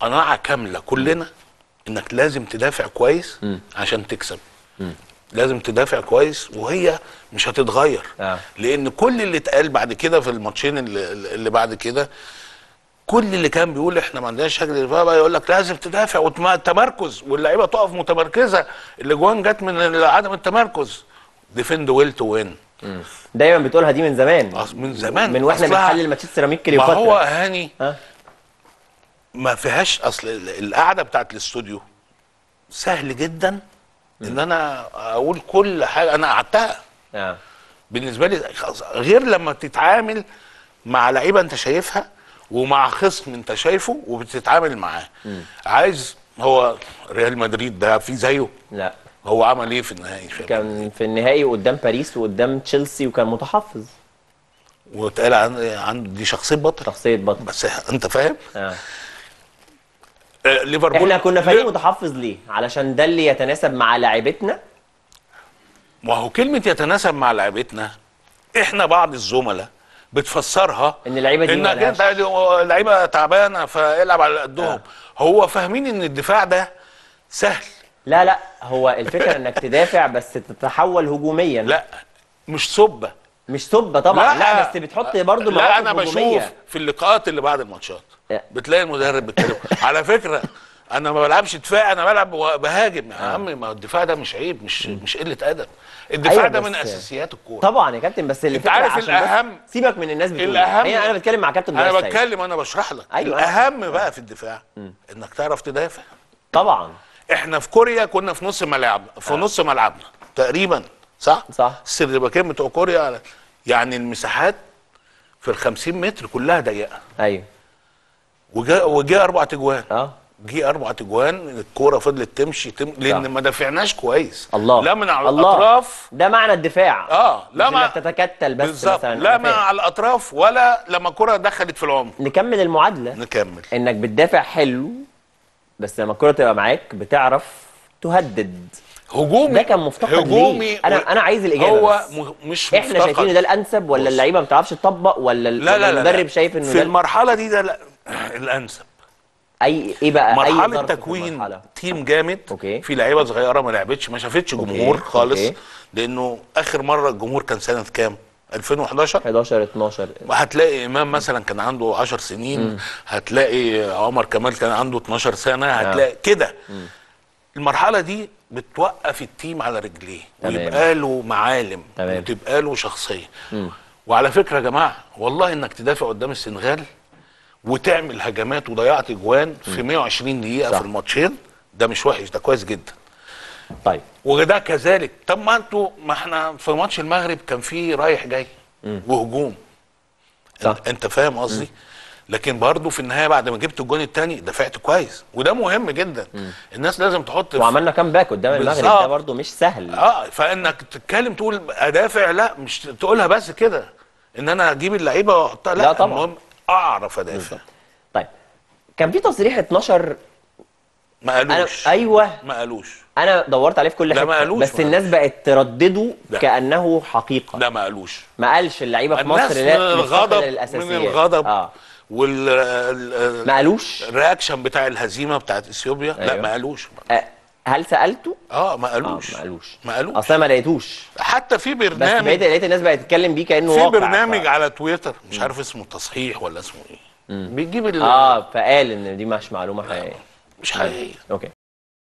قناعة كاملة كلنا إنك لازم تدافع كويس عشان تكسب. لازم تدافع كويس وهي مش هتتغير. آه. لأن كل اللي اتقال بعد كده في الماتشين اللي, اللي بعد كده كل اللي كان بيقول إحنا ما عندناش شكل دفاع بقى يقول لك لازم تدافع والتمركز واللعيبة تقف متمركزة. الأجوان جت من عدم التمركز. defend well to win دايما بتقولها دي من زمان. من زمان. من وإحنا بنحلل ماتشات سيراميك ما كليوباترا. هو هاني ها؟ ما فيهاش أصل ال- القعدة بتاعت الاستوديو سهل جدا إن أنا أقول كل حاجة. أنا قعدتها. آه. بالنسبة لي غير لما تتعامل مع لعيبة أنت شايفها ومع خصم أنت شايفه وبتتعامل معاه. عايز هو ريال مدريد ده في زيه؟ لا. هو عمل إيه في النهائي؟ كان في النهائي قدام باريس وقدام تشيلسي وكان متحفظ. واتقال عن عن دي شخصية بطل. شخصية بطل. بس أنت فاهم؟ آه آه. ليفربول. إحنا كنا فريق ليه- متحفظ ليه؟ علشان ده اللي يتناسب مع لاعيبتنا ما هو كلمة يتناسب مع لعيبتنا إحنا بعض الزملاء بتفسرها إن اللعيبة دي. انت لعيبة تعبانة فالعب على قدهم. هو فاهمين إن الدفاع ده سهل. لا لا هو الفكرة إنك تدافع بس تتحول هجوميا. لا مش سبه مش سبة طبعا. لا, بس بتحط برضه لا أنا بشوف في اللقاءات اللي بعد الماتشات. لا. بتلاقي المدرب بيتكلم. على فكرة أنا ما بلعبش دفاع أنا بلعب بهاجم. يا عم ما هو الدفاع ده مش عيب مش مش قلة أدب. الدفاع أيوة ده من أساسيات الكورة. طبعا يا كابتن بس اللي أنت عارف الأهم- سيبك من الناس بتقول. الأهم- هي أنا بتكلم مع كابتن أنا. بتكلم أنا بشرح لك. أيوة. الأهم بقى في الدفاع إنك تعرف تدافع. طبعا. إحنا في كوريا كنا في نص ملعب في نص ملعبنا تقريبا. صح؟ صح. السيرباكين بتوع كوريا يعني المساحات في ال 50 متر كلها ضيقة. أيوه. وجا وجا أربع تجوان. آه. جه أربع تجوان الكورة فضلت تمشي تم... لأن صح. ما دافعناش كويس. الله. لا من على الله. الأطراف. ده معنى الدفاع. آه. لا ما تتكتل بس بالظبط. مثلا. لا فاهم. على الأطراف ولا لما الكورة دخلت في العمق. نكمل المعادلة. نكمل. إنك بتدافع حلو بس لما الكره تبقى معاك بتعرف تهدد. هجومي ده كان مفتقد هجومي ليه؟ أنا أنا عايز الإجابة هو بس. م- مش إحنا مفتقد. شايفين إن ده الأنسب ولا. اللعيبة ما بتعرفش تطبق ولا لا لا لا المدرب. شايف إنه في المرحلة دي ده لا الأنسب اي إيه بقى مرحلة في تكوين المرحلة؟ team جامد okay. في لعيبة صغيرة ما لعبتش ما شافتش جمهور خالص okay. لأنه آخر مرة الجمهور كان سنة كام 2011 11 12 هتلاقي إمام مثلا كان عنده 10 سنين هتلاقي عمر كمال كان عنده 12 سنة هتلاقي كده المرحلة دي بتوقف التيم على رجليه. ويبقى له معالم. وتبقى له شخصية. وعلى فكرة يا جماعة والله إنك تدافع قدام السنغال وتعمل هجمات وضيعت اجوان في 120 دقيقة صح. في الماتشين ده مش وحش ده كويس جدا. طيب. وده كذلك. طب ما أنتوا ما إحنا في ماتش المغرب كان في رايح جاي وهجوم. صح. أنت فاهم قصدي؟ لكن برضه في النهاية بعد ما جبت الجون الثاني دفعت كويس وده مهم جدا. الناس لازم تحط وعملنا كام باك قدام المغرب. ده برضه مش سهل. آه فإنك تتكلم تقول أدافع لا مش تقولها بس كده. إن أنا أجيب اللعيبة وأحطها لا, لا طبعا. المهم أعرف أدافع. طيب كان في تصريح 12 ما قالوش. أيوه. ما قالوش. أنا دورت عليه في كل حتة ما قالوش، بس ما الناس بقت تردده لا. كأنه حقيقة. لا ما قالوش. ما قالش اللعيبة في مصر من لا مفتقدة الغضب. من الغضب. آه. وال ال- ما قالوش الرياكشن بتاع الهزيمة بتاعت إثيوبيا؟ لا أيوة. ما قالوش آه، هل سألته؟ آه ما آه قالوش ما قالوش ما قالوش اصل ما لقيتوش حتى في بس بقيت برنامج لقيت الناس بقت تتكلم بيه كأنه في برنامج ف... على تويتر. مش عارف اسمه تصحيح ولا اسمه إيه. بيجيب ال- آه فقال إن دي مش معلومة حقيقية. مش حقيقية. أوكي.